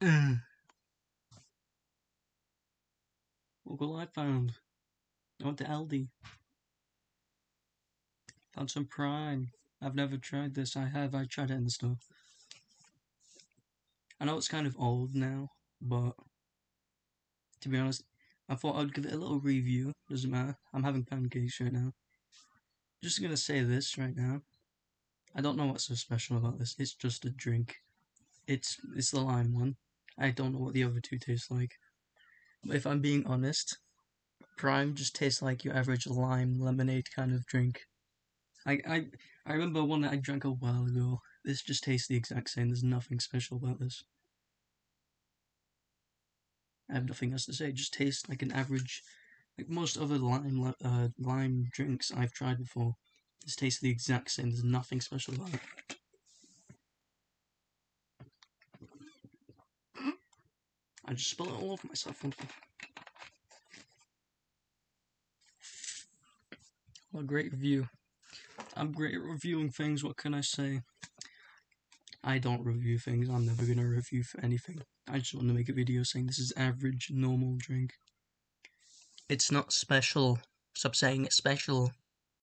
Look what I found. I went to Aldi. Found some Prime. I've never tried this. I have. I tried it in the store. I know it's kind of old now, but to be honest, I thought I'd give it a little review. Doesn't matter. I'm having pancakes right now. Just gonna say this right now. I don't know what's so special about this. It's just a drink. It's it's the lime one. I don't know what the other two taste like. If I'm being honest, Prime just tastes like your average lime lemonade kind of drink. I I I remember one that I drank a while ago. This just tastes the exact same. There's nothing special about this. I have nothing else to say. It just tastes like an average, like most other lime uh, lime drinks I've tried before. This tastes the exact same. There's nothing special about it. Just spilled it all over myself. What a great review. I'm great at reviewing things. What can I say? I don't review things. I'm never gonna review for anything. I just want to make a video saying this is average, normal drink. It's not special. Stop saying it's special.